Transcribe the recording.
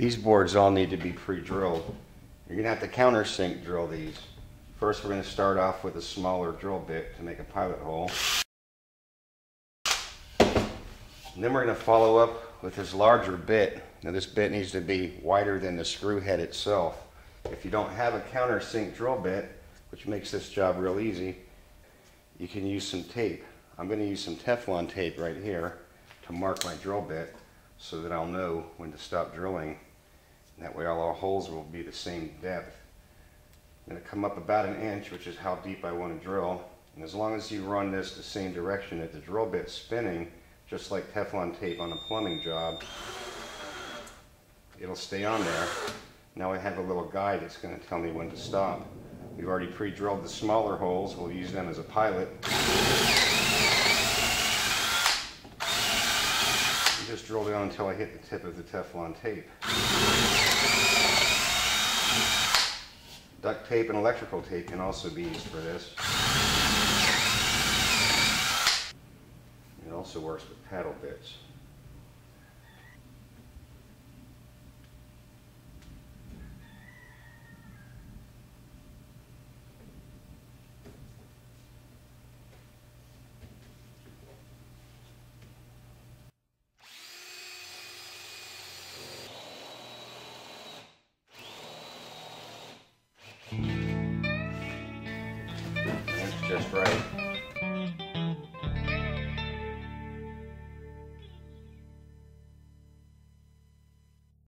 These boards all need to be pre-drilled. You're gonna have to countersink drill these. First, we're gonna start off with a smaller drill bit to make a pilot hole. And then we're gonna follow up with this larger bit. Now this bit needs to be wider than the screw head itself. If you don't have a countersink drill bit, which makes this job real easy, you can use some tape. I'm gonna use some Teflon tape right here to mark my drill bit so that I'll know when to stop drilling. That way all our holes will be the same depth. I'm gonna come up about an inch, which is how deep I wanna drill. And as long as you run this the same direction that the drill bit's spinning, just like Teflon tape on a plumbing job, it'll stay on there. Now I have a little guide that's going to tell me when to stop. We've already pre-drilled the smaller holes. We'll use them as a pilot. Just drill down until I hit the tip of the Teflon tape. Duct tape and electrical tape can also be used for this. It also works with paddle bits. That's just right.